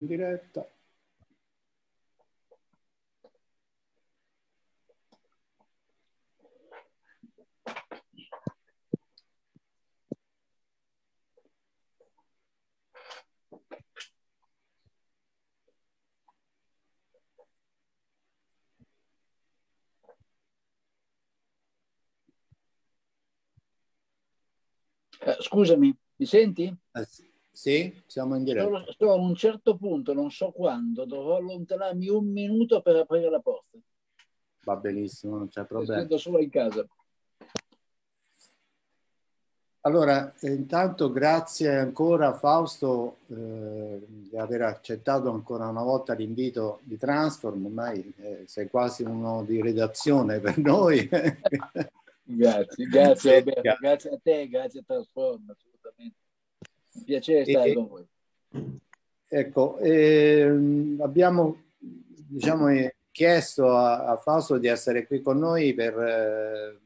in diretta. Eh, scusami, mi senti? Eh, sì, siamo in diretta. Sto a un certo punto, non so quando, dovrò allontanarmi un minuto per aprire la porta. Va benissimo, non c'è problema. Essendo solo in casa. Allora, intanto grazie ancora Fausto eh, di aver accettato ancora una volta l'invito di Transform, ormai eh, sei quasi uno di redazione per noi. Grazie, grazie Roberto, grazie a te, grazie a Transform, piacere stare e, con voi. Ecco, eh, abbiamo diciamo, chiesto a, a, Fausto di essere qui con noi per, eh,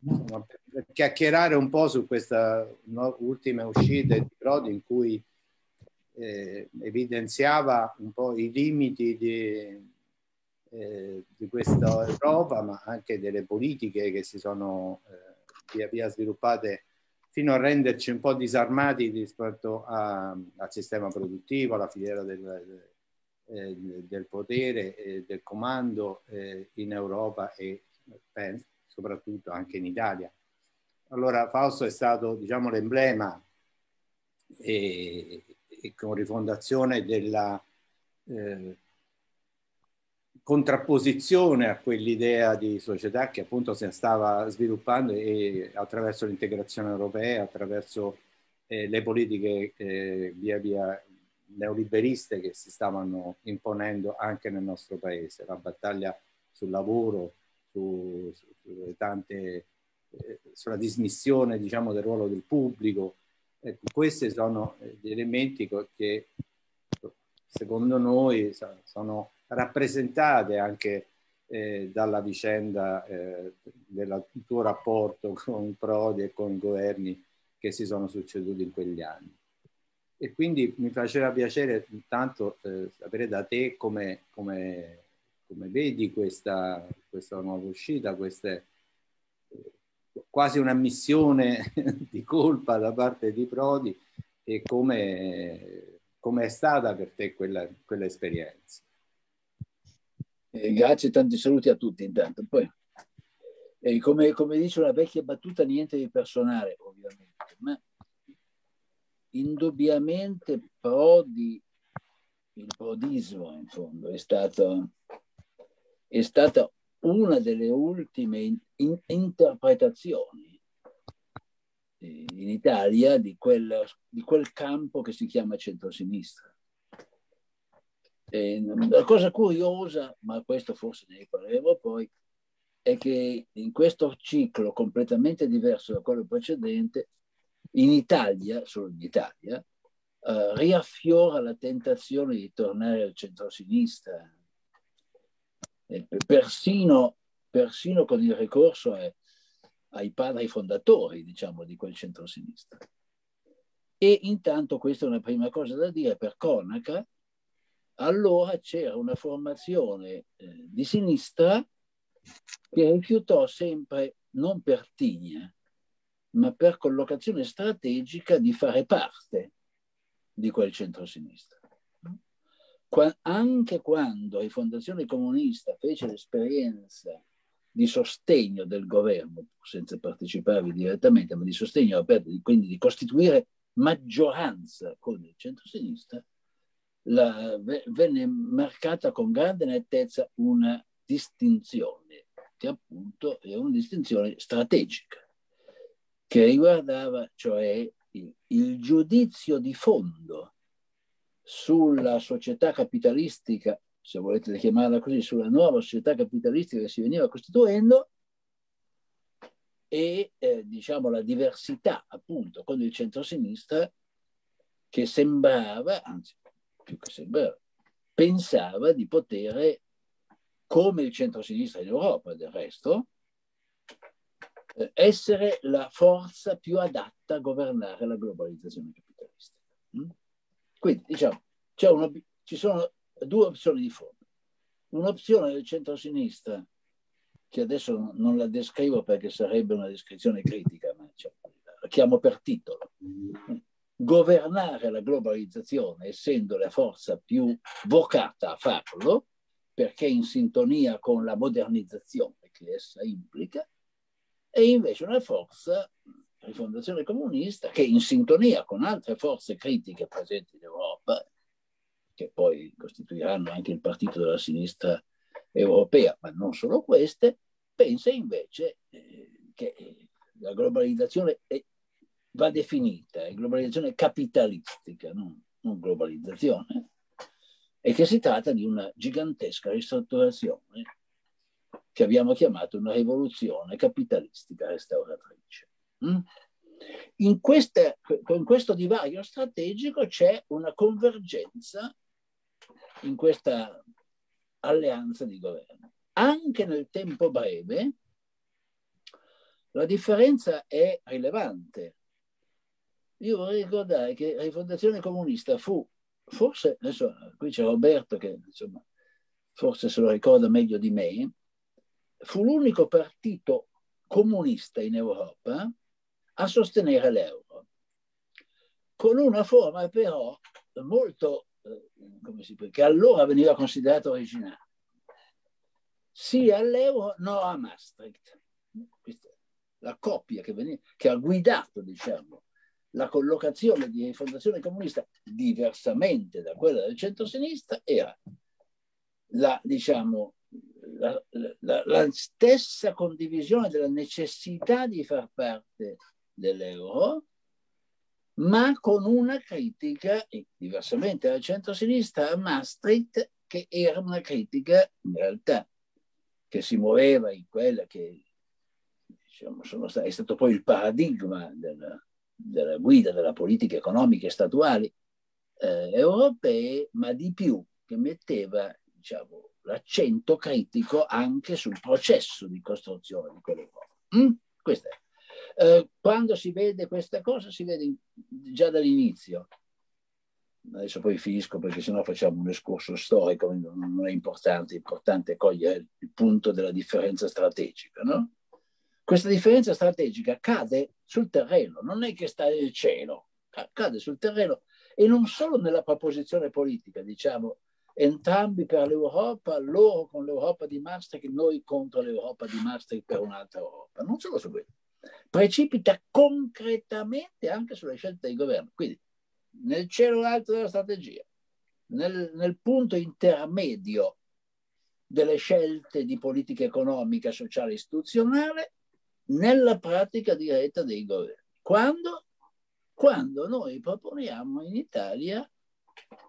insomma, per chiacchierare un po' su questa no, ultima uscita di Prodi in cui eh, evidenziava un po' i limiti di, eh, di questa Europa, ma anche delle politiche che si sono eh, via via sviluppate fino a renderci un po' disarmati rispetto a, al sistema produttivo, alla filiera del, eh, del potere del comando eh, in Europa e soprattutto anche in Italia. Allora Fausto è stato diciamo, l'emblema e, e, con rifondazione della eh, contrapposizione a quell'idea di società che appunto si stava sviluppando e attraverso l'integrazione europea, attraverso eh, le politiche eh, via via neoliberiste che si stavano imponendo anche nel nostro paese, la battaglia sul lavoro, su, su tante, eh, sulla dismissione diciamo, del ruolo del pubblico. Ecco, questi sono eh, gli elementi che secondo noi sono rappresentate anche eh, dalla vicenda eh, del tuo rapporto con Prodi e con i governi che si sono succeduti in quegli anni. E quindi mi faceva piacere intanto eh, sapere da te come, come, come vedi questa, questa, nuova uscita, queste, quasi una missione di colpa da parte di Prodi e come, come è stata per te quella, quell'esperienza. Eh, grazie, tanti saluti a tutti intanto. Poi, eh, come, come, dice una vecchia battuta, niente di personale, ovviamente, ma indubbiamente Prodi, il prodismo in fondo, è, stato, è stata una delle ultime in, in, interpretazioni eh, in Italia di quel, di quel campo che si chiama centrosinistra la cosa curiosa, ma questo forse ne parleremo poi, è che in questo ciclo completamente diverso da quello precedente, in Italia, solo in Italia, eh, riaffiora la tentazione di tornare al centro-sinistra, eh, persino, persino, con il ricorso a, ai padri fondatori, diciamo, di quel centro-sinistra. E intanto questa è una prima cosa da dire per cronaca, allora c'era una formazione eh, di sinistra che rifiutò sempre, non per tigna, ma per collocazione strategica, di fare parte di quel centro-sinistra. Qua, anche quando la Fondazione Comunista fece l'esperienza di sostegno del governo, senza parteciparvi direttamente, ma di sostegno quindi di costituire maggioranza con il centro-sinistra, la, venne marcata con grande nettezza una distinzione, che appunto è una distinzione strategica, che riguardava cioè il, il giudizio di fondo sulla società capitalistica, se volete chiamarla così, sulla nuova società capitalistica che si veniva costituendo e eh, diciamo la diversità appunto con il centro-sinistra che sembrava, anzi più che sembrava, pensava di poter, come il centro-sinistra in Europa del resto, eh, essere la forza più adatta a governare la globalizzazione capitalistica. Mm? Quindi, diciamo, una, ci sono due opzioni di fondo. Un'opzione del centro-sinistra, che adesso non la descrivo perché sarebbe una descrizione critica, ma cioè, la chiamo per titolo. Governare la globalizzazione, essendo la forza più vocata a farlo, perché in sintonia con la modernizzazione che essa implica, e invece una forza, rifondazione comunista, che in sintonia con altre forze critiche presenti in Europa, che poi costituiranno anche il partito della sinistra europea, ma non solo queste, pensa invece eh, che la globalizzazione è, va definita, è globalizzazione capitalistica, non, non globalizzazione, e che si tratta di una gigantesca ristrutturazione che abbiamo chiamato una rivoluzione capitalistica restauratrice. Mm? In, queste, in questo divario strategico c'è una convergenza in questa alleanza di governo. Anche nel tempo breve la differenza è rilevante. Io vorrei ricordare che la rifondazione comunista fu, forse, adesso qui c'è Roberto che insomma, forse se lo ricorda meglio di me, fu l'unico partito comunista in Europa a sostenere l'euro, con una forma però molto, eh, come si può, che allora veniva considerata originale. Sì all'euro, no a Maastricht. Questa la coppia che, veniva, che ha guidato, diciamo, la collocazione di fondazione comunista diversamente da quella del centro-sinistra era la, diciamo, la, la, la, stessa condivisione della necessità di far parte dell'euro, ma con una critica, diversamente dal centro-sinistra, a Maastricht, che era una critica in realtà che si muoveva in quella che diciamo, stati, è stato poi il paradigma della, della, guida della politica economica e statuali eh, europee, ma di più che metteva diciamo, l'accento critico anche sul processo di costruzione di quell'Europa. Mm? Questo è. Eh, quando si vede questa cosa, si vede in, già dall'inizio. Adesso poi finisco perché sennò facciamo un escorso storico, non è importante, è importante cogliere il punto della differenza strategica. No? Questa differenza strategica cade sul terreno, non è che sta nel cielo, cade sul terreno e non solo nella proposizione politica, diciamo, entrambi per l'Europa, loro con l'Europa di Maastricht, noi contro l'Europa di Maastricht per un'altra Europa. Non solo su questo, precipita concretamente anche sulle scelte di governo. Quindi nel cielo alto della strategia, nel, nel punto intermedio delle scelte di politica economica, sociale e istituzionale, nella pratica diretta dei governi. Quando? Quando noi proponiamo in Italia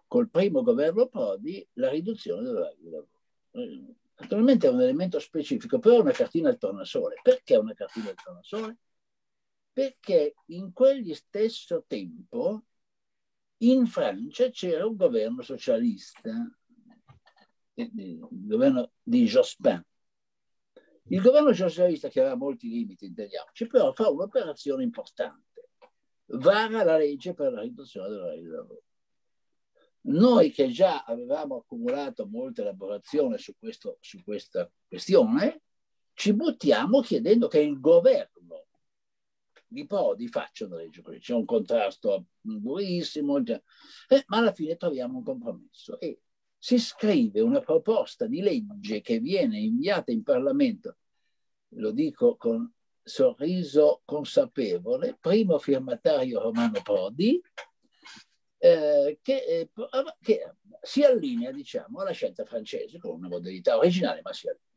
col primo governo Prodi la riduzione dell'orario di lavoro. Eh, naturalmente è un elemento specifico, però è una cartina al tornasole. Perché una cartina al tornasole? Perché in quegli stesso tempo in Francia c'era un governo socialista, eh, il governo di Jospin. Il governo socialista, che aveva molti limiti, intendiamoci, però fa un'operazione importante. Vara la legge per la riduzione dell'orario di lavoro. Noi che già avevamo accumulato molta elaborazione su, questo, su questa questione, ci buttiamo chiedendo che il governo di Prodi faccia una legge. C'è un contrasto durissimo, eh, ma alla fine troviamo un compromesso e si scrive una proposta di legge che viene inviata in Parlamento, lo dico con sorriso consapevole, primo firmatario Romano Prodi, eh, che, eh, che, si allinea diciamo, alla scelta francese con una modalità originale, ma si allinea.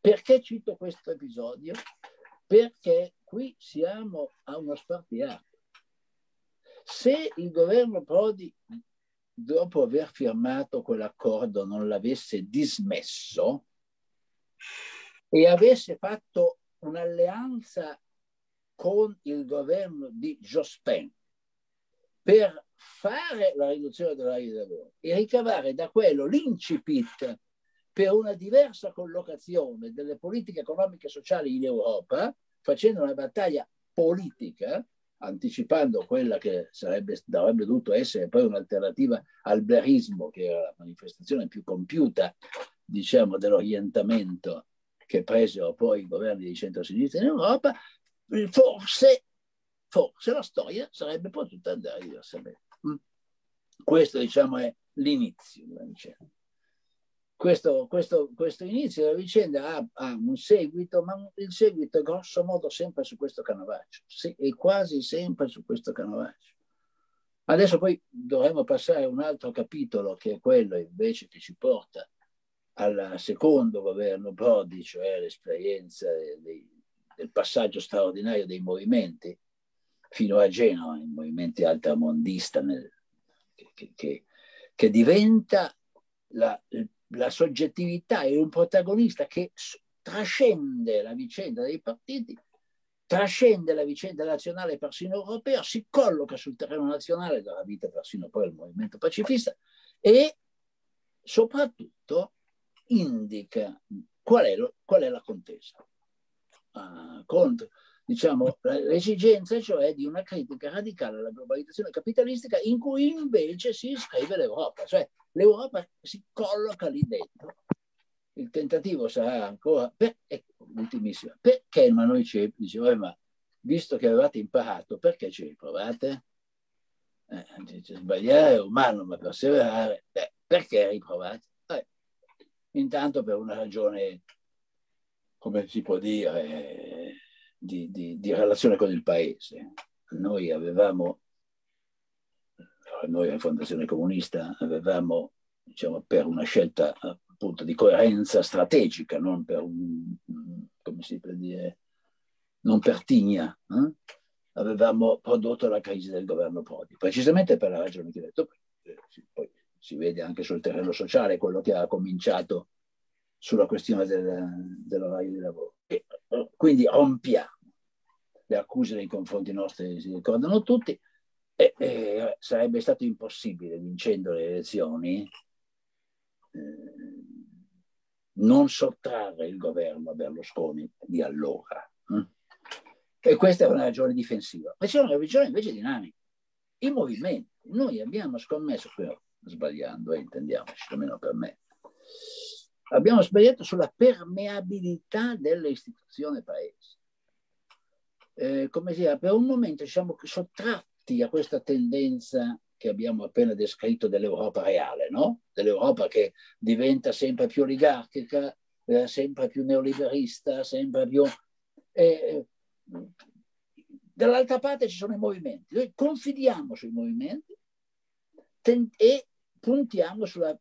Perché cito questo episodio? Perché qui siamo a uno spartiacque. Se il governo Prodi, dopo aver firmato quell'accordo, non l'avesse dismesso e avesse fatto un'alleanza con il governo di Jospin per fare la riduzione dell'orario di lavoro e ricavare da quello l'incipit per una diversa collocazione delle politiche economiche e sociali in Europa, facendo una battaglia politica, anticipando quella che sarebbe, dovrebbe dovuto essere poi un'alternativa al blerismo, che era la manifestazione più compiuta, diciamo, dell'orientamento che presero poi i governi di centro-sinistra in Europa, forse, forse la storia sarebbe potuta andare diversamente. Mm. Questo, diciamo, è l'inizio della vicenda questo, questo, questo inizio della vicenda ha, ha, un seguito, ma il seguito è grosso modo sempre su questo canovaccio, sì, è quasi sempre su questo canovaccio. Adesso poi dovremmo passare a un altro capitolo che è quello invece che ci porta al secondo governo Prodi, cioè l'esperienza dei, del passaggio straordinario dei movimenti fino a Genova, i movimenti altramondista nel, che, che, che diventa la, il la soggettività è un protagonista che trascende la vicenda dei partiti, trascende la vicenda nazionale persino europea, si colloca sul terreno nazionale dalla vita persino poi il movimento pacifista e soprattutto indica qual è, lo, qual è la contesa. Uh, contro, diciamo, l'esigenza cioè di una critica radicale alla globalizzazione capitalistica in cui invece si iscrive l'Europa, cioè l'Europa si colloca lì dentro. Il tentativo sarà ancora, per, ecco, l'ultimissimo, perché ma noi ci diciamo, ma visto che avevate imparato, perché ci riprovate? Eh, sbagliare è umano, ma perseverare, beh, perché riprovate? Eh, intanto per una ragione, come si può dire, di, di, di relazione con il paese. Noi avevamo noi a Fondazione Comunista avevamo, diciamo, per una scelta appunto di coerenza strategica, non per un, come si può dire, non per tigna, eh? avevamo prodotto la crisi del governo Prodi, precisamente per la ragione che ho detto, poi si vede anche sul terreno sociale quello che ha cominciato sulla questione del, dell'orario di lavoro. E, quindi rompiamo. Le accuse nei confronti nostri si ricordano tutti, e, e sarebbe stato impossibile, vincendo le elezioni, eh, non sottrarre il governo a Berlusconi di allora. Eh? E questa è una ragione difensiva. Ma c'è una ragione invece dinamica. I movimenti. Noi abbiamo scommesso, sbagliando, eh, intendiamoci, almeno per me, abbiamo sbagliato sulla permeabilità delle istituzioni paese. Eh, come si per un momento siamo sottratti a questa tendenza che abbiamo appena descritto dell'Europa reale, no? dell'Europa che diventa sempre più oligarchica, eh, sempre più neoliberista, sempre più... Eh, dall'altra parte ci sono i movimenti. Noi confidiamo sui movimenti e puntiamo sulla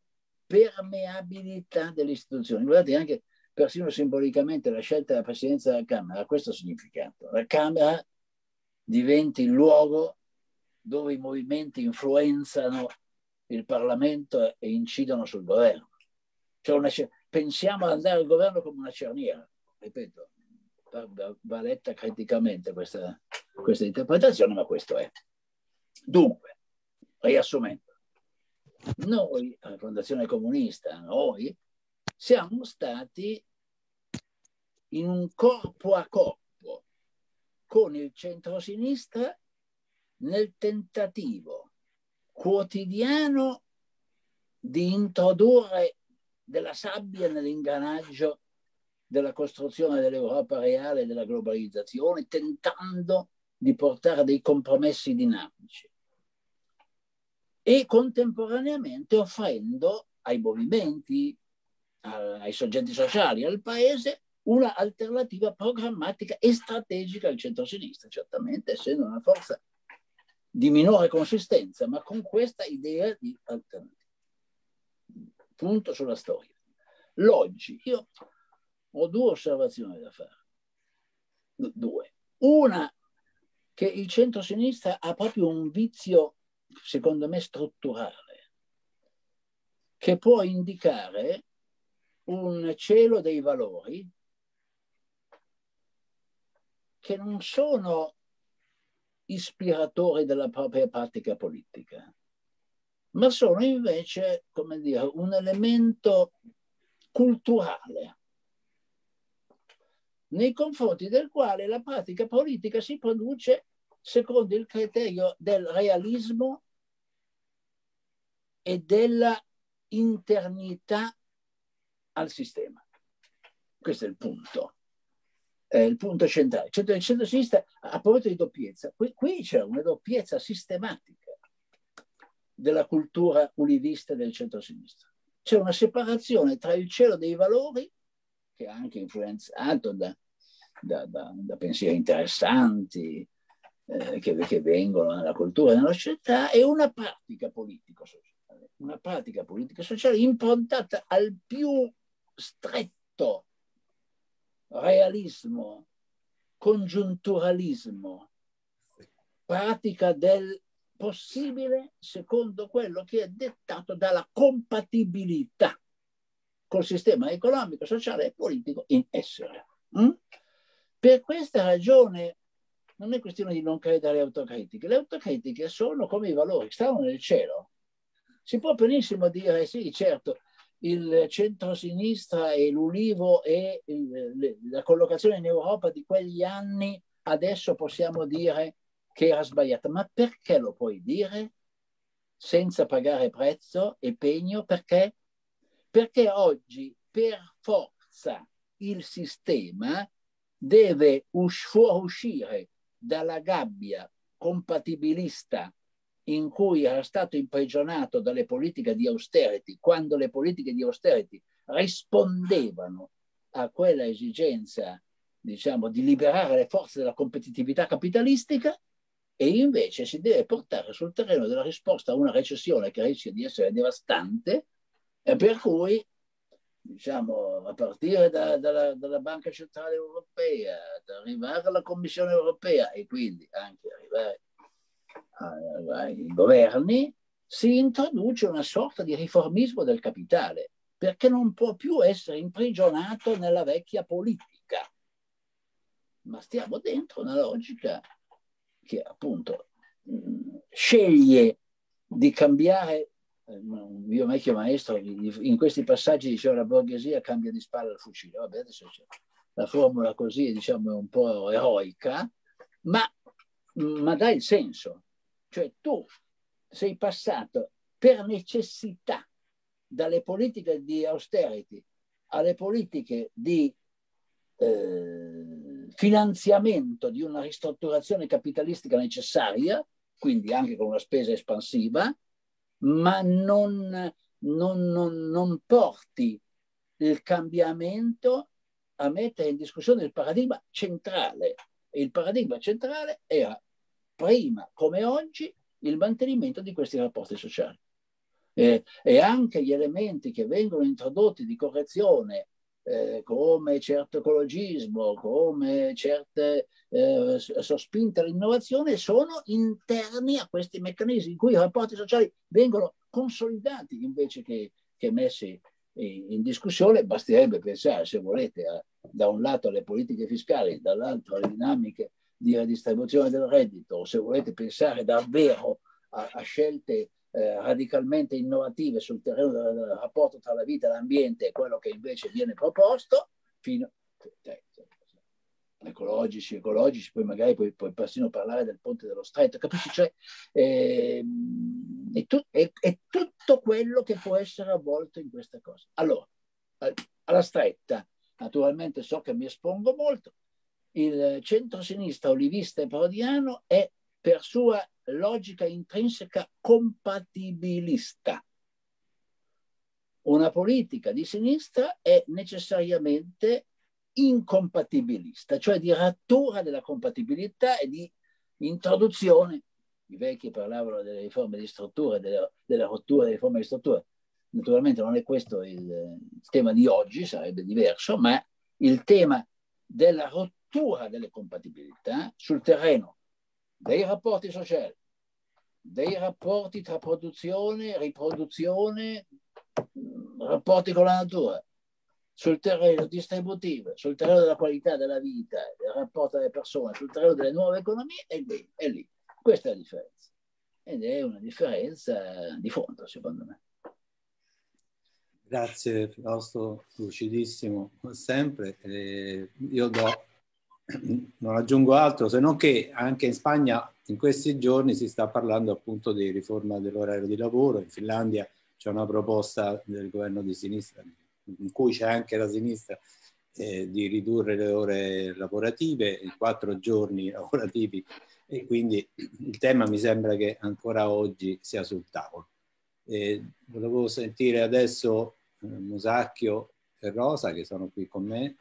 permeabilità delle istituzioni. Guardate anche persino simbolicamente la scelta della presidenza della Camera ha questo significato. La Camera diventi il luogo dove i movimenti influenzano il Parlamento e incidono sul governo. Cioè una, pensiamo ad andare al governo come una cerniera, ripeto, va letta criticamente questa, questa interpretazione, ma questo è. Dunque, riassumendo, noi, la Fondazione Comunista, noi siamo stati in un corpo a corpo con il centrosinistra nel tentativo quotidiano di introdurre della sabbia nell'ingranaggio della costruzione dell'Europa reale e della globalizzazione, tentando di portare dei compromessi dinamici e contemporaneamente offrendo ai movimenti, ai soggetti sociali, al paese una alternativa programmatica e strategica al centro-sinistra, certamente essendo una forza di minore consistenza, ma con questa idea di alternativa. Punto sulla storia. L'oggi, io ho due osservazioni da fare. Due. Una, che il centro-sinistra ha proprio un vizio, secondo me, strutturale, che può indicare un cielo dei valori che non sono ispiratori della propria pratica politica, ma sono invece, come dire, un elemento culturale nei confronti del quale la pratica politica si produce secondo il criterio del realismo e della internità al sistema. Questo è il punto, è il punto centrale. Il centro-sinistra, a proposito di doppiezza, qui, qui c'è una doppiezza sistematica della cultura ulivista del centro-sinistra. C'è una separazione tra il cielo dei valori, che è anche influenzato da, da, da, da pensieri interessanti, eh, che, che, vengono nella cultura e nella società, e una pratica politico-sociale, una pratica politico-sociale improntata al più stretto realismo, congiunturalismo, pratica del possibile secondo quello che è dettato dalla compatibilità col sistema economico, sociale e politico in essere. Mm? Per questa ragione non è questione di non credere alle autocritiche, le autocritiche sono come i valori, stanno nel cielo. Si può benissimo dire sì, certo, il centro-sinistra e l'Ulivo e il, la collocazione in Europa di quegli anni, adesso possiamo dire che era sbagliata. Ma perché lo puoi dire senza pagare prezzo e pegno? Perché? Perché oggi per forza il sistema deve fuoriuscire dalla gabbia compatibilista in cui era stato imprigionato dalle politiche di austerity, quando le politiche di austerity rispondevano a quella esigenza, diciamo, di liberare le forze della competitività capitalistica, e invece si deve portare sul terreno della risposta a una recessione che rischia di essere devastante, e per cui diciamo, a partire da, dalla, dalla, Banca Centrale Europea, ad arrivare alla Commissione Europea e quindi anche arrivare ai governi, si introduce una sorta di riformismo del capitale, perché non può più essere imprigionato nella vecchia politica. Ma stiamo dentro una logica che appunto sceglie di cambiare un mio vecchio maestro in questi passaggi diceva la borghesia cambia di spalla al fucile vabbè adesso c'è la formula così diciamo è un po' eroica ma, ma dà il senso cioè tu sei passato per necessità dalle politiche di austerity alle politiche di eh, finanziamento di una ristrutturazione capitalistica necessaria, quindi anche con una spesa espansiva, ma non, non, non, non porti il cambiamento a mettere in discussione il paradigma centrale. Il paradigma centrale era prima come oggi il mantenimento di questi rapporti sociali. Eh, e anche gli elementi che vengono introdotti di correzione eh, come certo ecologismo, come certe eh, sospinte all'innovazione, sono interni a questi meccanismi in cui i rapporti sociali vengono consolidati invece che, che messi in, discussione. Basterebbe pensare, se volete, a, da un lato alle politiche fiscali, dall'altro alle dinamiche di redistribuzione del reddito, o se volete pensare davvero a, a scelte eh, radicalmente innovative sul terreno del, del, rapporto tra la vita e l'ambiente e quello che invece viene proposto, fino cioè, ecologici, ecologici, poi magari puoi, puoi, persino parlare del ponte dello stretto, capisci? Cioè, eh, è, tu, è, è, tutto quello che può essere avvolto in questa cosa. Allora, alla stretta, naturalmente so che mi espongo molto, il centro-sinistra olivista e prodiano è per sua logica intrinseca compatibilista. Una politica di sinistra è necessariamente incompatibilista, cioè di rattura della compatibilità e di introduzione. I vecchi parlavano delle riforme di struttura, della, della rottura delle riforme di struttura. Naturalmente non è questo il, il tema di oggi, sarebbe diverso, ma il tema della rottura delle compatibilità sul terreno dei rapporti sociali, dei rapporti tra produzione, riproduzione, rapporti con la natura, sul terreno distributivo, sul terreno della qualità della vita, del rapporto delle persone, sul terreno delle nuove economie, è lì, è lì. Questa è la differenza. Ed è una differenza di fondo, secondo me. Grazie Fausto, lucidissimo sempre. Eh, io do non aggiungo altro se non che anche in Spagna in questi giorni si sta parlando appunto di riforma dell'orario di lavoro, in Finlandia c'è una proposta del governo di sinistra, in cui c'è anche la sinistra, eh, di ridurre le ore lavorative in quattro giorni lavorativi e quindi il tema mi sembra che ancora oggi sia sul tavolo. E volevo sentire adesso eh, Musacchio e Rosa che sono qui con me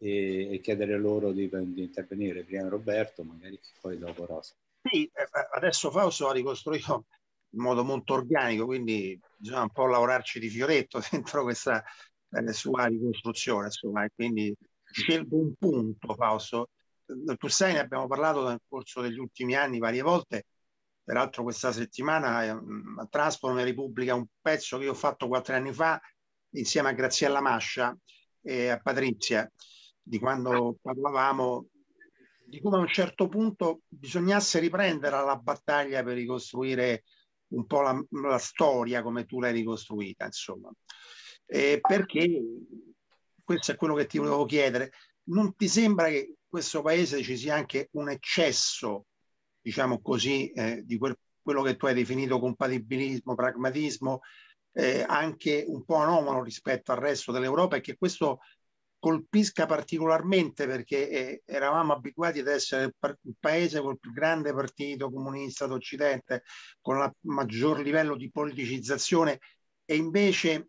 e, e chiedere loro di, di, intervenire, prima Roberto, magari poi dopo Rosa. Sì, eh, adesso Fausto ha ricostruito in modo molto organico, quindi bisogna un po' lavorarci di fioretto dentro questa eh, sua ricostruzione, insomma, e quindi scelgo un punto, Fausto. Tu sai, ne abbiamo parlato nel corso degli ultimi anni varie volte, peraltro questa settimana eh, a Traspolo mi Repubblica un pezzo che io ho fatto quattro anni fa insieme a Graziella Mascia e a Patrizia, di quando parlavamo di come a un certo punto bisognasse riprendere la battaglia per ricostruire un po' la, la storia come tu l'hai ricostruita, insomma. Eh, perché questo è quello che ti volevo chiedere. Non ti sembra che in questo paese ci sia anche un eccesso, diciamo così, eh, di quel, quello che tu hai definito compatibilismo, pragmatismo, eh, anche un po' anomalo rispetto al resto dell'Europa e che questo colpisca particolarmente perché eh, eravamo abituati ad essere il, paese col più grande partito comunista d'Occidente, con il maggior livello di politicizzazione e invece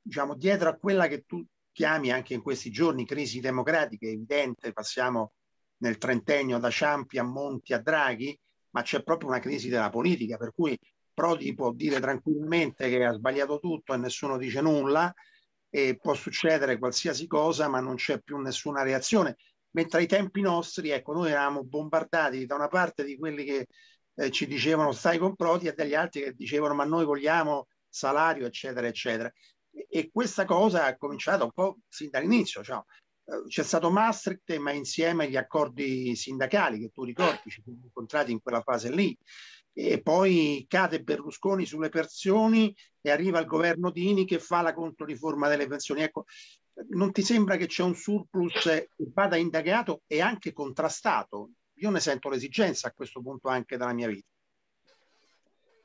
diciamo dietro a quella che tu chiami anche in questi giorni crisi democratica, evidente, passiamo nel trentennio da Ciampi a Monti a Draghi, ma c'è proprio una crisi della politica, per cui Prodi può dire tranquillamente che ha sbagliato tutto e nessuno dice nulla, e può succedere qualsiasi cosa, ma non c'è più nessuna reazione. Mentre ai tempi nostri, ecco, noi eravamo bombardati da una parte di quelli che eh, ci dicevano stai con Prodi e dagli altri che dicevano ma noi vogliamo salario, eccetera, eccetera. E, e questa cosa ha cominciato un po' sin dall'inizio. Cioè, eh, c'è stato Maastricht, ma insieme gli accordi sindacali che tu ricordi, ci siamo incontrati in quella fase lì e poi cade Berlusconi sulle pensioni e arriva il governo Dini che fa la controriforma delle pensioni. Ecco, non ti sembra che c'è un surplus che vada indagato e anche contrastato? Io ne sento l'esigenza a questo punto anche dalla mia vita.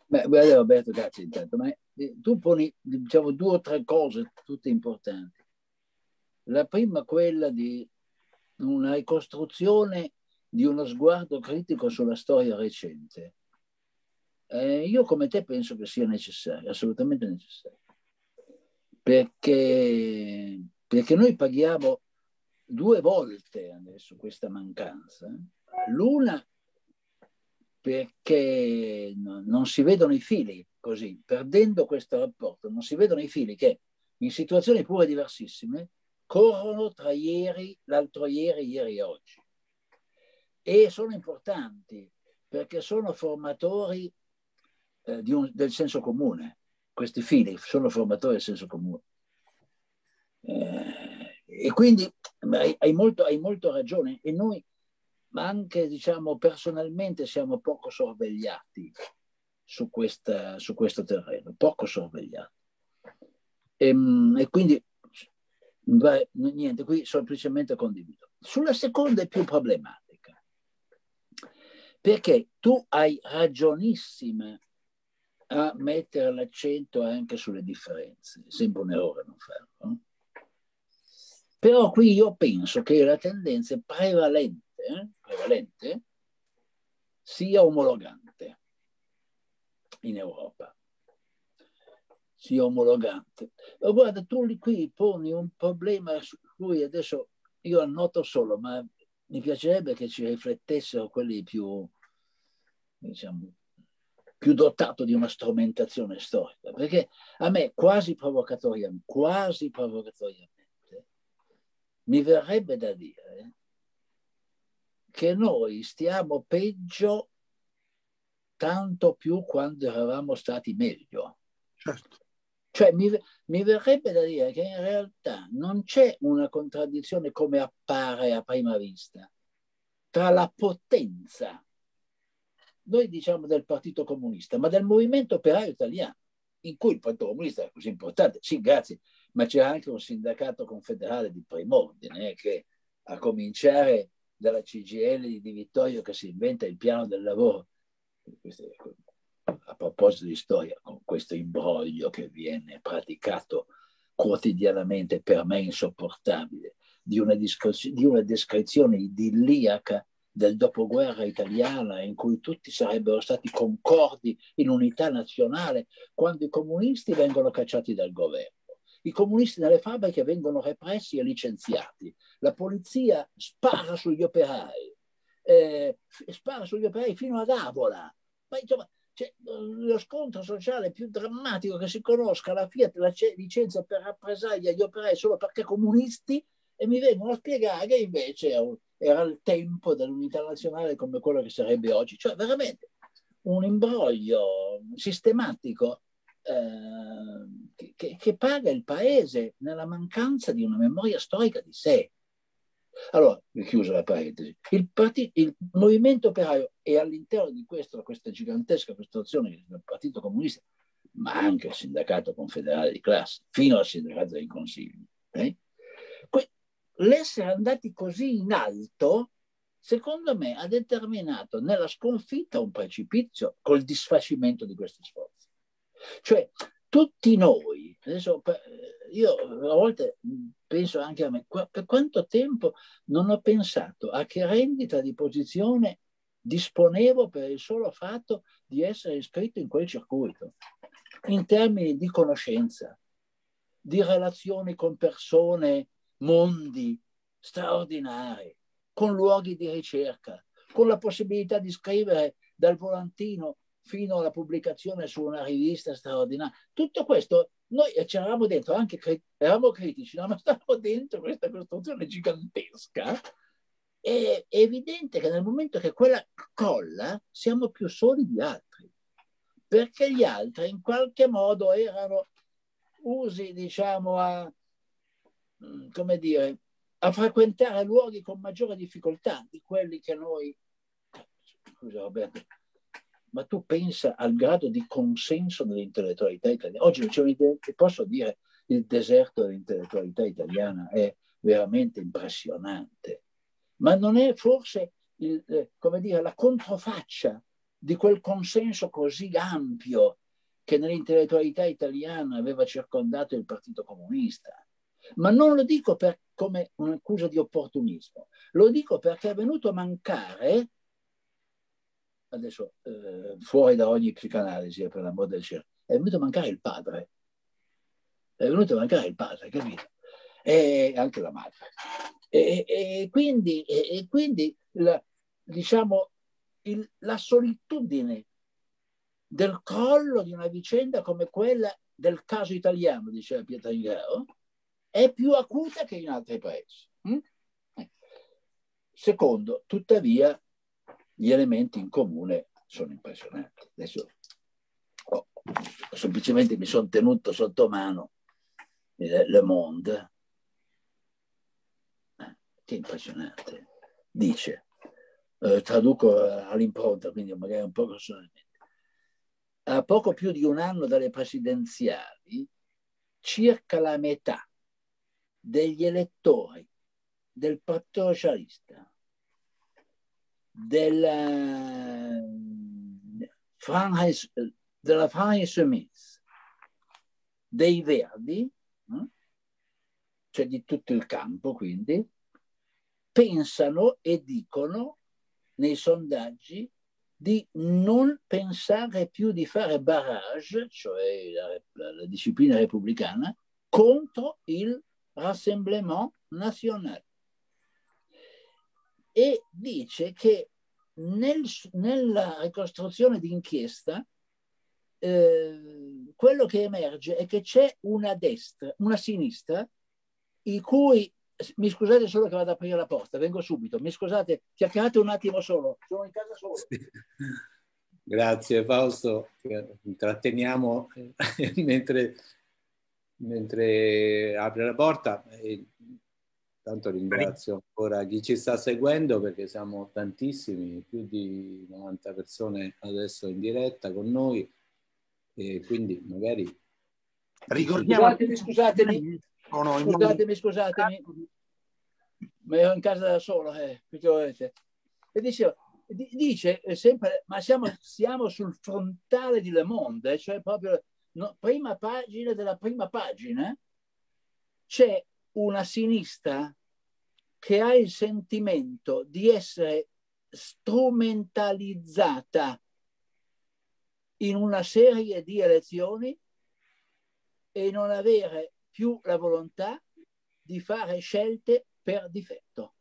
Beh, guarda Roberto, grazie intanto, ma eh, tu poni diciamo due o tre cose tutte importanti. La prima quella di una ricostruzione di uno sguardo critico sulla storia recente eh, io come te penso che sia necessario, assolutamente necessario, perché, perché noi paghiamo due volte adesso questa mancanza. L'una perché no, non si vedono i fili così, perdendo questo rapporto, non si vedono i fili che in situazioni pure diversissime corrono tra ieri, l'altro ieri, ieri e oggi. E sono importanti perché sono formatori eh, un, del senso comune. Questi fili sono formatori del senso comune. Eh, e quindi hai, hai, molto, hai molto ragione e noi ma anche diciamo personalmente siamo poco sorvegliati su, questa, su questo terreno, poco sorvegliati. E, ehm, e quindi beh, niente, qui semplicemente condivido. Sulla seconda è più problematica, perché tu hai ragionissima a mettere l'accento anche sulle differenze. È sempre un errore non farlo. Però qui io penso che la tendenza prevalente, eh, prevalente sia omologante in Europa. Sia omologante. Ma guarda, tu qui poni un problema su cui adesso io annoto solo, ma mi piacerebbe che ci riflettessero quelli più, diciamo, più dotato di una strumentazione storica, perché a me quasi provocatoriamente, quasi provocatoriamente, mi verrebbe da dire che noi stiamo peggio tanto più quando eravamo stati meglio. Certo. Cioè mi, mi, verrebbe da dire che in realtà non c'è una contraddizione come appare a prima vista tra la potenza noi diciamo del Partito Comunista, ma del movimento operaio italiano, in cui il Partito Comunista è così importante. Sì, grazie, ma c'era anche un sindacato confederale di prim'ordine eh, che a cominciare della CGL di Vittorio che si inventa il piano del lavoro. A proposito di storia, con questo imbroglio che viene praticato quotidianamente per me insopportabile, di una, di una descrizione idilliaca del dopoguerra italiana in cui tutti sarebbero stati concordi in unità nazionale quando i comunisti vengono cacciati dal governo. I comunisti nelle fabbriche vengono repressi e licenziati. La polizia spara sugli operai, eh, spara sugli operai fino ad Avola. Ma insomma, cioè, lo scontro sociale più drammatico che si conosca, la Fiat la licenzia per rappresaglia gli operai solo perché comunisti e mi vengono a spiegare che invece era il tempo dell'unità nazionale come quello che sarebbe oggi. Cioè veramente un imbroglio sistematico eh, che, che, paga il paese nella mancanza di una memoria storica di sé. Allora, chiuso la parentesi, il, partito, il movimento operaio e all'interno di questo, questa gigantesca costruzione del Partito Comunista, ma anche il sindacato confederale di classe, fino al sindacato dei consigli, eh? L'essere andati così in alto, secondo me, ha determinato nella sconfitta un precipizio col disfacimento di questi sforzi. Cioè, tutti noi, adesso io a volte penso anche a me, per quanto tempo non ho pensato a che rendita di posizione disponevo per il solo fatto di essere iscritto in quel circuito, in termini di conoscenza, di relazioni con persone mondi straordinari, con luoghi di ricerca, con la possibilità di scrivere dal volantino fino alla pubblicazione su una rivista straordinaria. Tutto questo noi c'eravamo dentro, anche eravamo critici, no? ma stavamo dentro questa costruzione gigantesca. È evidente che nel momento che quella colla siamo più soli di altri, perché gli altri in qualche modo erano usi, diciamo, a, come dire, a frequentare luoghi con maggiore difficoltà di quelli che noi... Scusa Roberto, ma tu pensa al grado di consenso dell'intellettualità italiana. Oggi posso dire il deserto dell'intellettualità italiana è veramente impressionante, ma non è forse il, eh, dire, la controfaccia di quel consenso così ampio che nell'intellettualità italiana aveva circondato il Partito Comunista. Ma non lo dico per, come un'accusa di opportunismo, lo dico perché è venuto a mancare, adesso eh, fuori da ogni psicanalisi, per l'amor del cielo, è venuto a mancare il padre. È venuto a mancare il padre, capito? E anche la madre. E, e quindi, e, quindi la, diciamo, il, la solitudine del crollo di una vicenda come quella del caso italiano, diceva Pietrangaro, è più acuta che in altri paesi. Mm? Secondo, tuttavia, gli elementi in comune sono impressionanti. Adesso oh, semplicemente mi sono tenuto sotto mano Le Monde, eh, che impressionante. Dice, eh, traduco all'impronta, quindi magari un po' personalmente. A poco più di un anno dalle presidenziali, circa la metà degli elettori del Partito Socialista, della Freiheit, della Freiheit dei Verdi, eh? cioè di tutto il campo quindi, pensano e dicono nei sondaggi di non pensare più di fare barrage, cioè la, la disciplina repubblicana, contro il Rassemblement National e dice che nel, nella ricostruzione d'inchiesta eh, quello che emerge è che c'è una destra, una sinistra, i cui mi scusate solo che vado ad aprire la porta, vengo subito, mi scusate, chiacchierate un attimo solo, sono in casa solo. Sì. Grazie Fausto, intratteniamo mentre mentre apre la porta. E tanto ringrazio ancora chi ci sta seguendo perché siamo tantissimi, più di 90 persone adesso in diretta con noi e quindi magari... Ricordiamo... Scusatemi, scusatemi, scusatemi, scusatemi. ma ero in casa da solo, eh, e diceva, dice sempre, ma siamo, siamo, sul frontale di Le Monde, cioè proprio no, prima pagina della prima pagina, c'è una sinistra che ha il sentimento di essere strumentalizzata in una serie di elezioni e non avere più la volontà di fare scelte per difetto.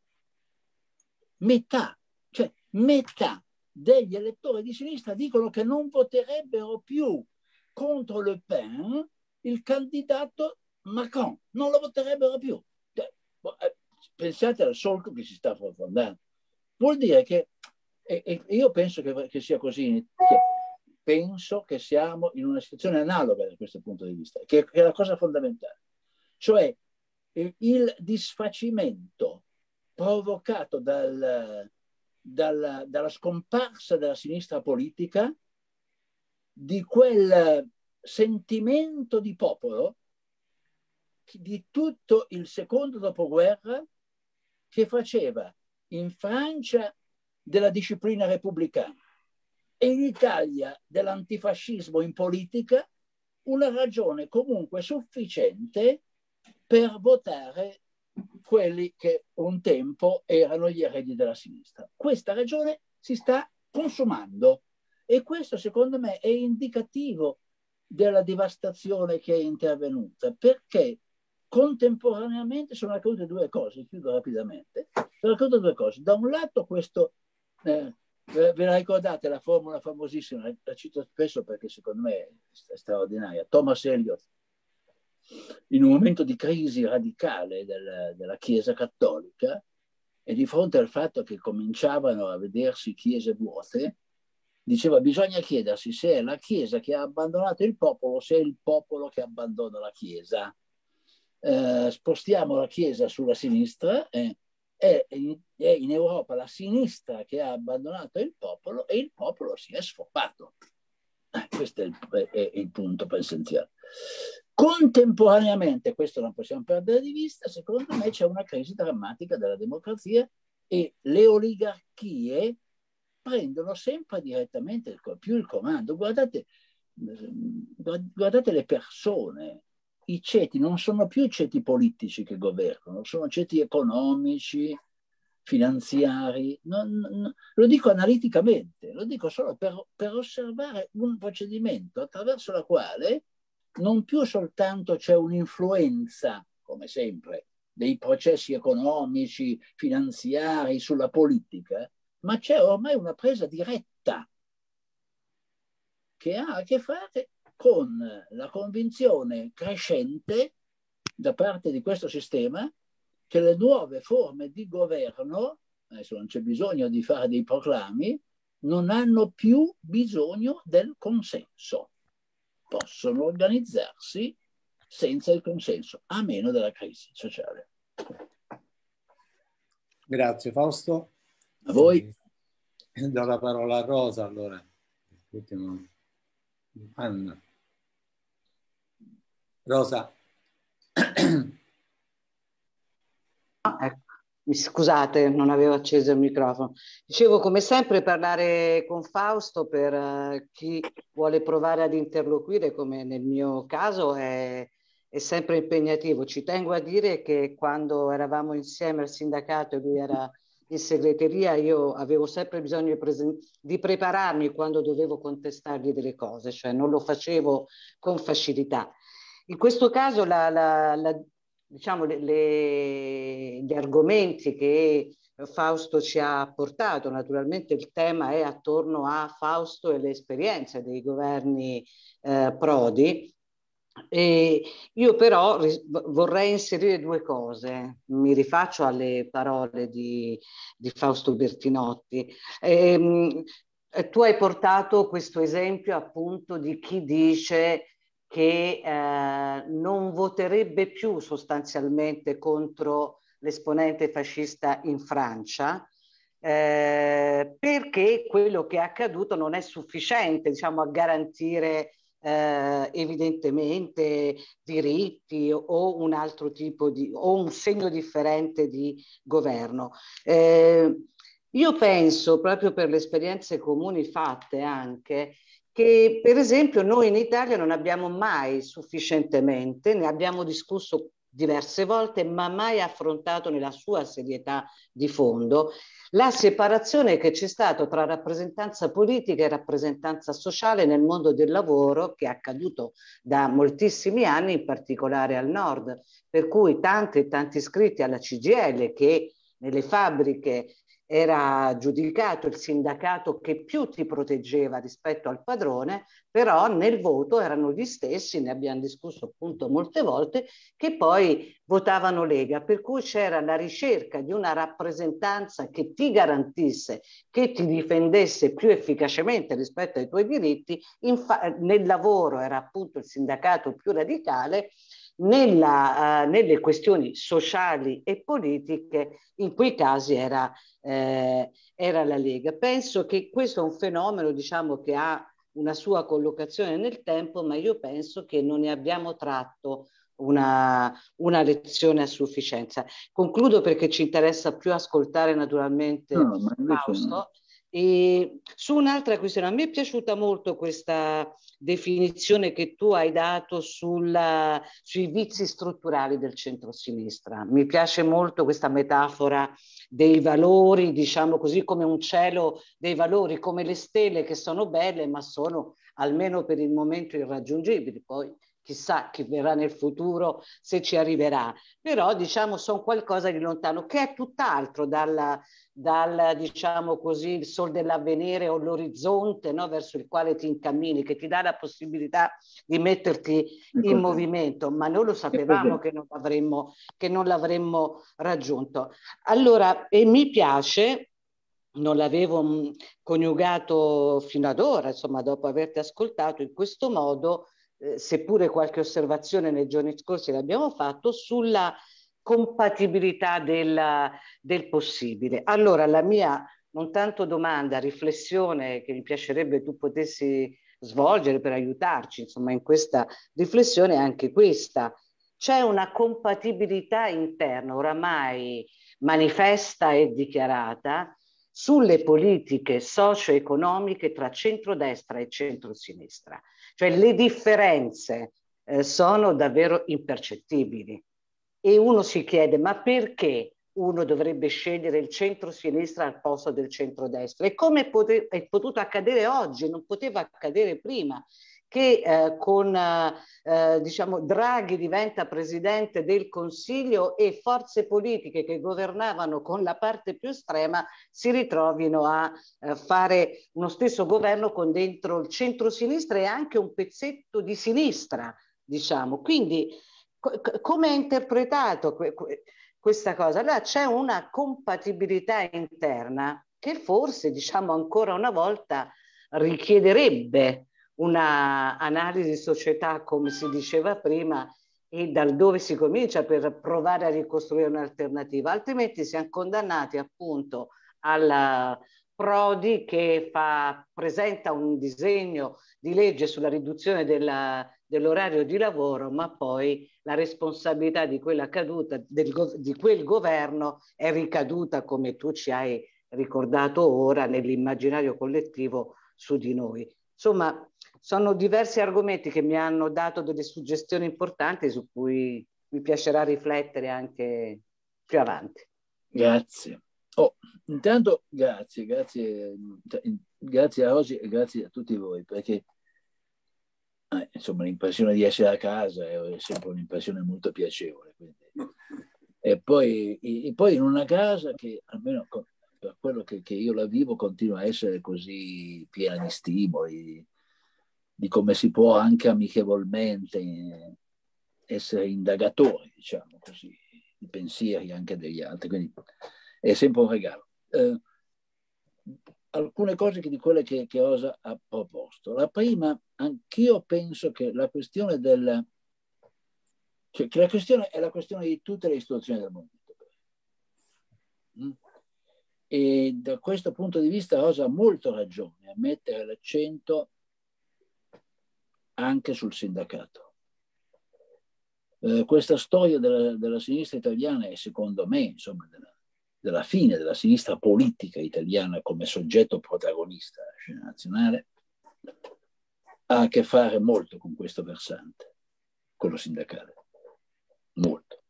Metà, cioè metà degli elettori di sinistra dicono che non voterebbero più contro Le Pen il candidato Macron, non lo voterebbero più. Eh, pensate al solco che si sta profondando. Vuol dire che, e io penso che, che sia così, che penso che siamo in una situazione analoga da questo punto di vista, che, che è la cosa fondamentale. Cioè il disfacimento provocato dal, dalla, dalla scomparsa della sinistra politica di quel sentimento di popolo di tutto il secondo dopoguerra che faceva in Francia della disciplina repubblicana e in Italia dell'antifascismo in politica una ragione comunque sufficiente per votare quelli che un tempo erano gli eredi della sinistra. Questa ragione si sta consumando e questo secondo me è indicativo della devastazione che è intervenuta perché contemporaneamente sono accadute due cose, chiudo rapidamente, sono accadute due cose. Da un lato questo, eh, ve la ricordate la formula famosissima, la cito spesso perché secondo me è straordinaria, Thomas Eliot, in un momento di crisi radicale del, della Chiesa cattolica e di fronte al fatto che cominciavano a vedersi chiese vuote, diceva bisogna chiedersi se è la Chiesa che ha abbandonato il popolo o se è il popolo che abbandona la Chiesa eh, spostiamo la Chiesa sulla sinistra, eh, è, è, in Europa la sinistra che ha abbandonato il popolo e il popolo si è sfoppato. Eh, questo è il, è il punto essenziale. Contemporaneamente, questo non possiamo perdere di vista, secondo me c'è una crisi drammatica della democrazia e le oligarchie prendono sempre direttamente più il comando. Guardate, guardate le persone, i ceti non sono più ceti politici che governano, sono ceti economici, finanziari. Non, non, lo dico analiticamente, lo dico solo per, per osservare un procedimento attraverso la quale non più soltanto c'è un'influenza, come sempre, dei processi economici, finanziari sulla politica, ma c'è ormai una presa diretta che ha a che fare con la convinzione crescente da parte di questo sistema che le nuove forme di governo, adesso non c'è bisogno di fare dei proclami, non hanno più bisogno del consenso. Possono organizzarsi senza il consenso, a meno della crisi sociale. Grazie Fausto. A voi. Do la parola a Rosa allora. Ultimo. Anna. Rosa. Ah, ecco. Scusate, non avevo acceso il microfono. Dicevo, come sempre, parlare con Fausto per uh, chi vuole provare ad interloquire, come nel mio caso, è, è, sempre impegnativo. Ci tengo a dire che quando eravamo insieme al sindacato e lui era in segreteria, io avevo sempre bisogno di, di prepararmi quando dovevo contestargli delle cose, cioè non lo facevo con facilità. In questo caso la, la, la, diciamo, le, le, gli argomenti che Fausto ci ha portato, naturalmente il tema è attorno a Fausto e le esperienze dei governi eh, Prodi. E io però vorrei inserire due cose, mi rifaccio alle parole di, di Fausto Bertinotti. E, ehm, tu hai portato questo esempio appunto di chi dice che eh, non voterebbe più sostanzialmente contro l'esponente fascista in Francia, eh, perché quello che è accaduto non è sufficiente diciamo, a garantire eh, evidentemente diritti o un altro tipo di, o un segno differente di governo. Eh, io penso, proprio per le esperienze comuni fatte anche, che per esempio noi in Italia non abbiamo mai sufficientemente, ne abbiamo discusso diverse volte, ma mai affrontato nella sua serietà di fondo la separazione che c'è stata tra rappresentanza politica e rappresentanza sociale nel mondo del lavoro, che è accaduto da moltissimi anni, in particolare al nord. Per cui tanti e tanti iscritti alla CGL che nelle fabbriche era giudicato il sindacato che più ti proteggeva rispetto al padrone, però nel voto erano gli stessi, ne abbiamo discusso appunto molte volte, che poi votavano Lega, per cui c'era la ricerca di una rappresentanza che ti garantisse, che ti difendesse più efficacemente rispetto ai tuoi diritti, Infa- nel lavoro era appunto il sindacato più radicale, nella, uh, nelle questioni sociali e politiche, in quei casi era, eh, era, la Lega. Penso che questo è un fenomeno diciamo, che ha una sua collocazione nel tempo, ma io penso che non ne abbiamo tratto una, una lezione a sufficienza. Concludo perché ci interessa più ascoltare naturalmente no, Fausto. E su un'altra questione, a me è piaciuta molto questa definizione che tu hai dato sulla, sui vizi strutturali del centro-sinistra. Mi piace molto questa metafora dei valori, diciamo così come un cielo dei valori, come le stelle che sono belle, ma sono almeno per il momento irraggiungibili. Poi chissà chi verrà nel futuro se ci arriverà, però diciamo sono qualcosa di lontano che è tutt'altro dalla, dal diciamo così il sol dell'avvenire o l'orizzonte no, verso il quale ti incammini, che ti dà la possibilità di metterti in movimento, ma noi lo sapevamo che non, avremmo, che non l'avremmo raggiunto. Allora, e mi piace non l'avevo coniugato fino ad ora, insomma, dopo averti ascoltato in questo modo, eh, seppure qualche osservazione nei giorni scorsi l'abbiamo fatto, sulla compatibilità del, del possibile. Allora, la mia non tanto domanda, riflessione che mi piacerebbe tu potessi svolgere per aiutarci, insomma, in questa riflessione è anche questa. C'è una compatibilità interna oramai manifesta e dichiarata sulle politiche socio-economiche tra centrodestra e centrosinistra. Cioè le differenze eh, sono davvero impercettibili. E uno si chiede ma perché uno dovrebbe scegliere il centro-sinistra al posto del centro-destra? E come pote- è potuto accadere oggi, non poteva accadere prima che eh, con eh, diciamo Draghi diventa presidente del Consiglio e forze politiche che governavano con la parte più estrema si ritrovino a eh, fare uno stesso governo con dentro il centro-sinistra e anche un pezzetto di sinistra, diciamo. Quindi come è interpretato que- que- questa cosa? Allora c'è una compatibilità interna che forse, diciamo ancora una volta, richiederebbe una analisi società, come si diceva prima, e dal dove si comincia per provare a ricostruire un'alternativa, altrimenti siamo condannati appunto alla Prodi che fa, presenta un disegno di legge sulla riduzione dell'orario di lavoro, ma poi la responsabilità di quella caduta del, di quel governo è ricaduta, come tu ci hai ricordato ora, nell'immaginario collettivo su di noi. Insomma, sono diversi argomenti che mi hanno dato delle suggestioni importanti su cui mi piacerà riflettere anche più avanti. Grazie. Oh, intanto grazie, grazie, grazie a Rosi e grazie a tutti voi, perché eh, insomma l'impressione di essere a casa è sempre un'impressione molto piacevole. E, poi, e, poi, in una casa che almeno per quello che, che, io la vivo continua a essere così piena di stimoli, di come si può anche amichevolmente essere indagatori, diciamo così, di pensieri anche degli altri. Quindi è sempre un regalo. Eh, alcune cose di quelle che, che Rosa ha proposto. La prima, anch'io penso che la questione del... Cioè, che la questione è la questione di tutte le istituzioni del mondo. Mm? E da questo punto di vista Rosa ha molto ragione a mettere l'accento anche sul sindacato. Eh, questa storia della, della, sinistra italiana è secondo me, insomma, della, della, fine della sinistra politica italiana come soggetto protagonista della scena nazionale, ha a che fare molto con questo versante, quello sindacale. Molto.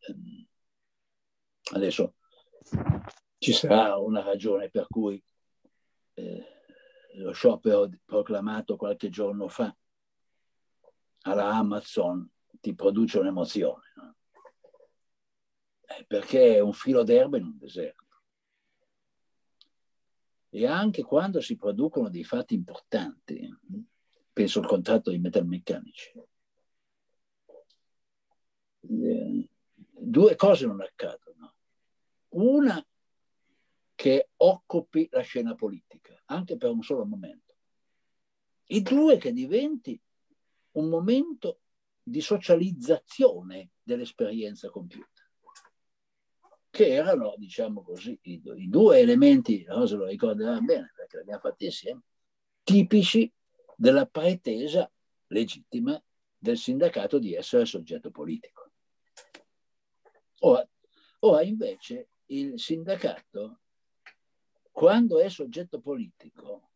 Ehm, adesso ci sarà una ragione per cui eh, lo sciopero proclamato qualche giorno fa alla Amazon ti produce un'emozione, no? eh, perché è un filo d'erba in un deserto. E anche quando si producono dei fatti importanti, penso al contratto di metalmeccanici, eh, due cose non accadono. Una che occupi la scena politica, anche per un solo momento. E due, che diventi un momento di socializzazione dell'esperienza compiuta, che erano, diciamo così, i, i due elementi, Rosa lo ricorderà bene perché l'abbiamo fatti insieme, tipici della pretesa legittima del sindacato di essere soggetto politico. Ora, ora invece il sindacato quando è soggetto politico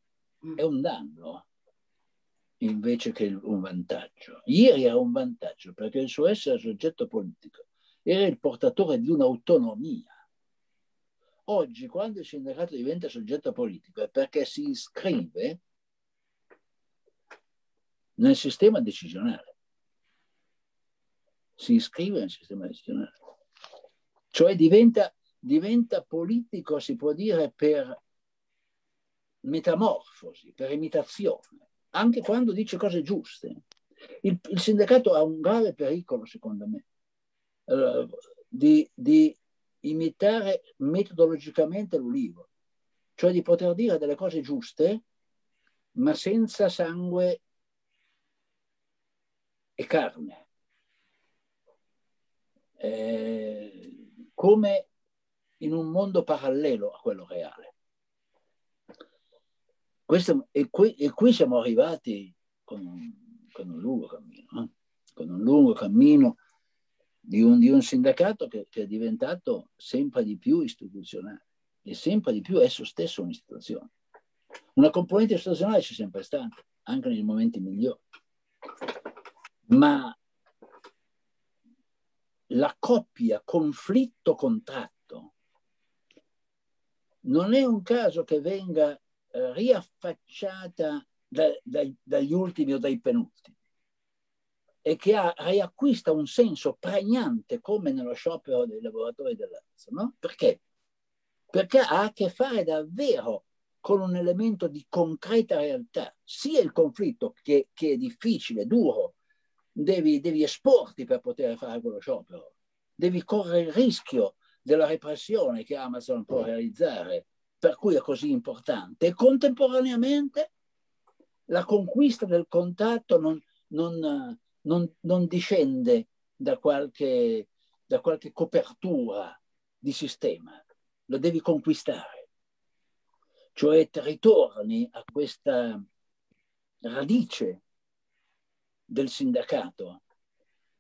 è un danno invece che un vantaggio. Ieri era un vantaggio perché il suo essere soggetto politico era il portatore di un'autonomia. Oggi, quando il sindacato diventa soggetto politico, è perché si iscrive nel sistema decisionale. Si iscrive nel sistema decisionale. Cioè diventa diventa politico, si può dire, per metamorfosi, per imitazione, anche quando dice cose giuste. Il, il sindacato ha un grave pericolo, secondo me, uh, di, di imitare metodologicamente l'ulivo, cioè di poter dire delle cose giuste, ma senza sangue e carne. Eh, come in un mondo parallelo a quello reale. Questo, e, qui, e, qui, siamo arrivati con un, con un lungo cammino, eh? con un lungo cammino di un, di un sindacato che, che, è diventato sempre di più istituzionale e sempre di più esso stesso un'istituzione. Una componente istituzionale c'è sempre stata, anche nei momenti migliori. Ma la coppia conflitto-contratto non è un caso che venga eh, riaffacciata da, da, dagli ultimi o dai penultimi e che ha, riacquista un senso pregnante come nello sciopero dei lavoratori dell'Azzo. No? Perché? Perché ha a che fare davvero con un elemento di concreta realtà, sia il conflitto che, che è difficile, duro, devi, devi esporti per poter fare quello sciopero, devi correre il rischio della repressione che Amazon può realizzare, per cui è così importante. E contemporaneamente la conquista del contatto non, non, non, non discende da qualche, da qualche copertura di sistema, lo devi conquistare. Cioè ritorni a questa radice del sindacato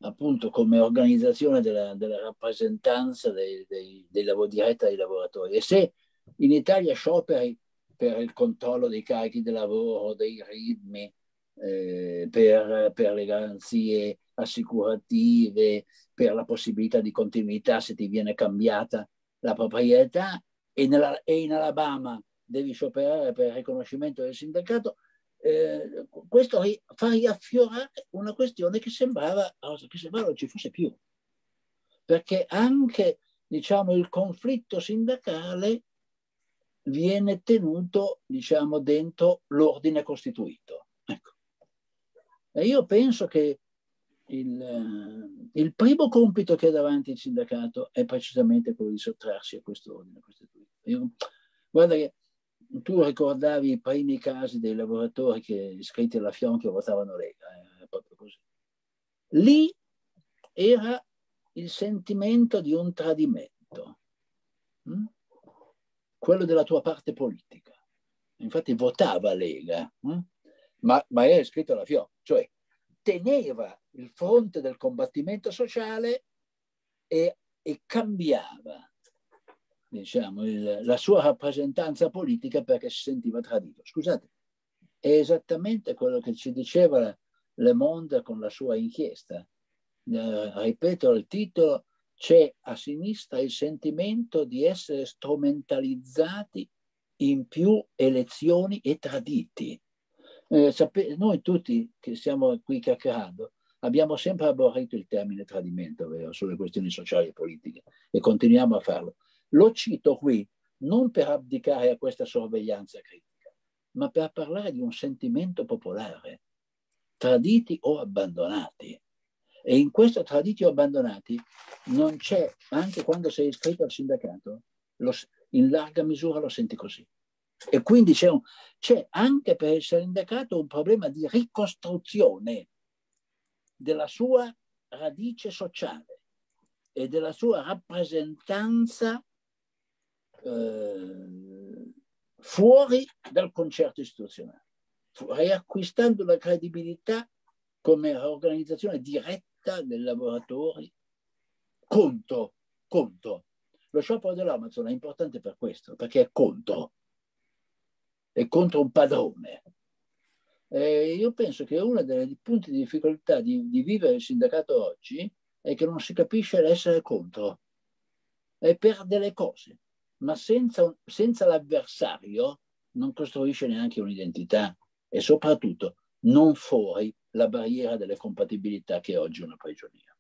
appunto come organizzazione della, della rappresentanza dei, dei, dei lavori, diretta dei lavoratori. E se in Italia scioperi per il controllo dei carichi di lavoro, dei ritmi, eh, per, per, le garanzie assicurative, per la possibilità di continuità se ti viene cambiata la proprietà e, nella, e in Alabama devi scioperare per il riconoscimento del sindacato, eh, questo fa riaffiorare una questione che sembrava, che sembrava non ci fosse più. Perché anche diciamo, il conflitto sindacale viene tenuto diciamo, dentro l'ordine costituito. Ecco. E io penso che il, il, primo compito che ha davanti il sindacato è precisamente quello di sottrarsi a questo ordine costituito. Io, guarda che tu ricordavi i primi casi dei lavoratori che iscritti alla FION che votavano Lega, eh, proprio così. Lì era il sentimento di un tradimento, hm? quello della tua parte politica. Infatti votava Lega, hm? ma, ma è scritto alla fiocca, cioè teneva il fronte del combattimento sociale e, e cambiava diciamo, il, la sua rappresentanza politica perché si sentiva tradito. Scusate, è esattamente quello che ci diceva Le Monde con la sua inchiesta. Eh, ripeto il titolo, c'è a sinistra il sentimento di essere strumentalizzati in più elezioni e traditi. Eh, sape- noi tutti che stiamo qui chiacchierando abbiamo sempre aborrito il termine tradimento vero, sulle questioni sociali e politiche e continuiamo a farlo. Lo cito qui non per abdicare a questa sorveglianza critica, ma per parlare di un sentimento popolare, traditi o abbandonati. E in questo traditi o abbandonati non c'è, anche quando sei iscritto al sindacato, lo, in larga misura lo senti così. E quindi c'è, un, c'è anche per il sindacato un problema di ricostruzione della sua radice sociale e della sua rappresentanza eh, fuori dal concerto istituzionale, riacquistando la credibilità come organizzazione diretta dei lavoratori contro, contro. Lo sciopero dell'Amazon è importante per questo, perché è contro, è contro un padrone. Eh, io penso che uno dei punti di difficoltà di, di vivere il sindacato oggi è che non si capisce l'essere contro, è per delle cose ma senza, senza l'avversario non costruisce neanche un'identità e soprattutto non fuori la barriera delle compatibilità che oggi è una prigionia.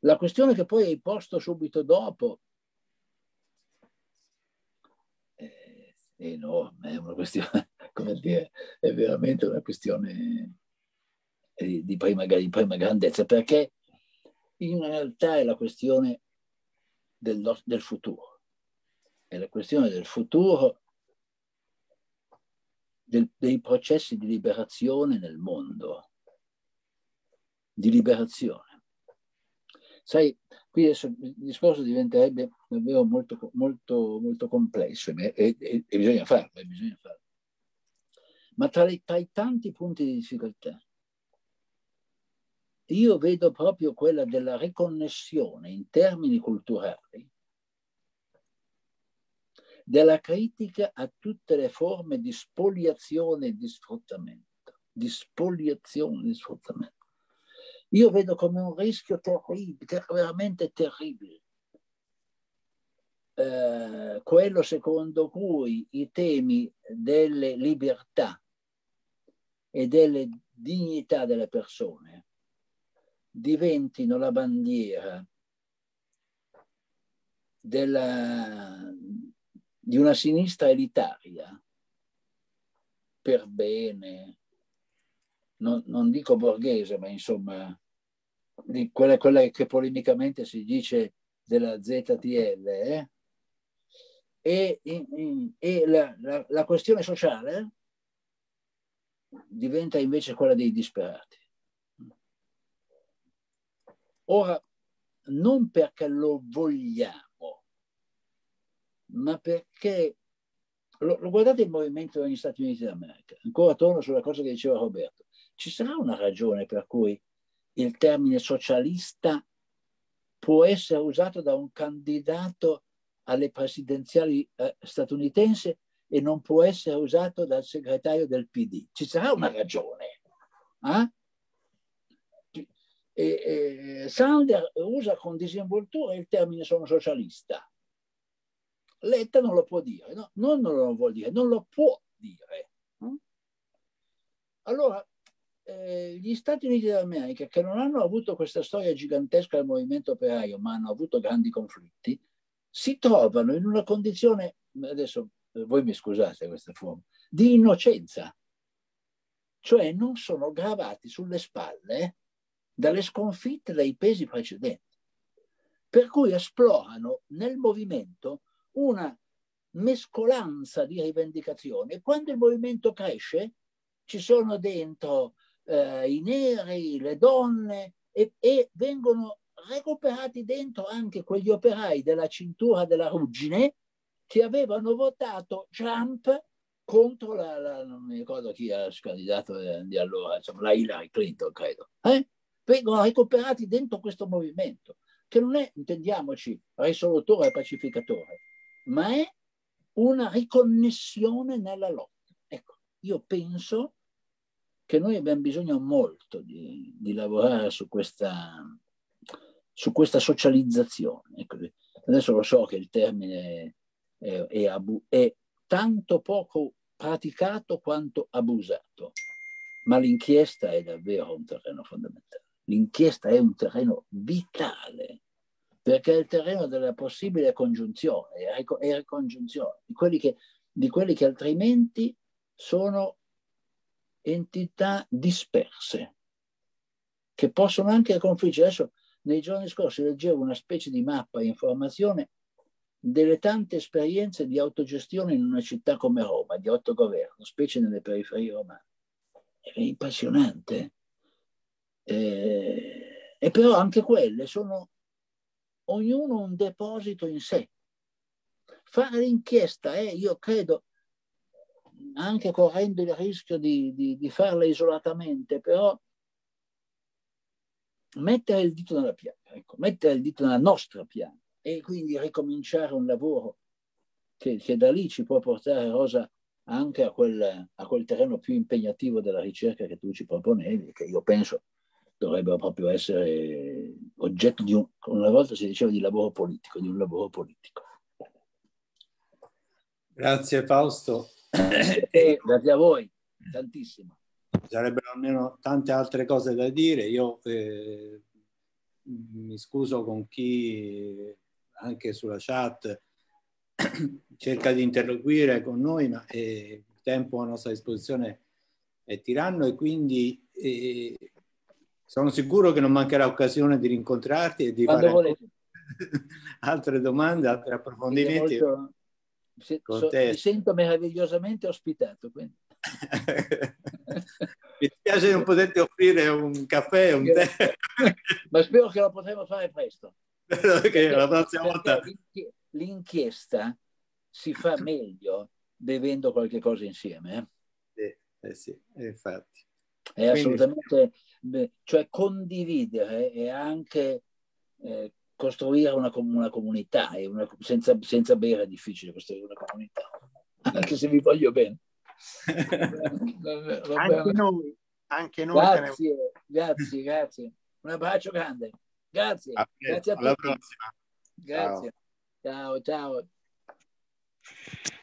La questione che poi hai posto subito dopo è enorme, è una questione, come dire, è veramente una questione di prima, di prima grandezza, perché in realtà è la questione del, del futuro è la questione del futuro del, dei processi di liberazione nel mondo, di liberazione. Sai, qui adesso il discorso diventerebbe davvero molto, molto, molto complesso e, e, e, bisogna farlo, e bisogna farlo. Ma tra, le, tra i tanti punti di difficoltà, io vedo proprio quella della riconnessione in termini culturali della critica a tutte le forme di spoliazione e di sfruttamento, di spoliazione e di sfruttamento. Io vedo come un rischio terribile, veramente terribile, eh, quello secondo cui i temi delle libertà e delle dignità delle persone diventino la bandiera della, di una sinistra elitaria, per bene, non, non dico borghese, ma insomma, di quella, quella, che polemicamente si dice della ZTL, eh? e, e la, la, la questione sociale diventa invece quella dei disperati. Ora, non perché lo vogliamo, ma perché lo, lo, guardate il movimento negli Stati Uniti d'America, ancora torno sulla cosa che diceva Roberto, ci sarà una ragione per cui il termine socialista può essere usato da un candidato alle presidenziali eh, statunitensi e non può essere usato dal segretario del PD. Ci sarà una ragione. Eh? E, e Sander usa con disinvoltura il termine sono socialista. Letta non lo può dire, no? non, non lo vuol dire, non lo può dire. Allora, eh, gli Stati Uniti d'America, che non hanno avuto questa storia gigantesca del movimento operaio, ma hanno avuto grandi conflitti, si trovano in una condizione, adesso eh, voi mi scusate questa forma, di innocenza. Cioè non sono gravati sulle spalle dalle sconfitte, dai pesi precedenti. Per cui esplorano nel movimento una mescolanza di rivendicazioni quando il movimento cresce ci sono dentro eh, i neri, le donne e, e, vengono recuperati dentro anche quegli operai della cintura della ruggine che avevano votato Trump contro la, la, non mi ricordo chi era candidato di allora, insomma, la Hillary Clinton, credo. Eh? Vengono recuperati dentro questo movimento, che non è, intendiamoci, risolutore e pacificatore, ma è una riconnessione nella lotta. Ecco, io penso che noi abbiamo bisogno molto di, di lavorare su questa, su questa socializzazione. Ecco, adesso lo so che il termine è, è, abu- è tanto poco praticato quanto abusato, ma l'inchiesta è davvero un terreno fondamentale. L'inchiesta è un terreno vitale, perché è il terreno della possibile congiunzione e ricongiunzione, di quelli che, di quelli che altrimenti sono entità disperse, che possono anche confliggere. Adesso, nei giorni scorsi leggevo una specie di mappa informazione delle tante esperienze di autogestione in una città come Roma, di autogoverno, specie nelle periferie romane. È impressionante. Eh, e però anche quelle sono ognuno un deposito in sé. Fare l'inchiesta è, io credo, anche correndo il rischio di, di, di farla isolatamente, però mettere il dito nella piaga, ecco, mettere il dito nella nostra piaga e quindi ricominciare un lavoro che, che da lì ci può portare Rosa anche a quel, a quel, terreno più impegnativo della ricerca che tu ci proponevi, che io penso dovrebbero proprio essere oggetto di un, una volta si diceva di lavoro politico, di un lavoro politico. Grazie Fausto. E grazie a voi, tantissimo. Sarebbero almeno tante altre cose da dire. Io eh, mi scuso con chi anche sulla chat cerca di interloquire con noi, ma eh, il tempo a nostra disposizione è tiranno e quindi eh, sono sicuro che non mancherà occasione di rincontrarti e di Quando fare volete. altre domande, altri approfondimenti. Molto... Se, so, mi sento meravigliosamente ospitato. Quindi. mi spiace di non poterti offrire un caffè, un tè. Ma spero che lo potremo fare presto. Perché la prossima volta... L'inchiesta si fa meglio bevendo qualche cosa insieme. Eh? Sì, eh sì, infatti. È assolutamente, cioè condividere e anche eh, costruire una, una comunità, una, senza, senza bere è difficile costruire una comunità, anche se vi voglio bene. anche noi, anche noi. Grazie, grazie, grazie. Un abbraccio grande. Grazie. A grazie a alla tutti. prossima. Grazie. ciao, ciao. ciao.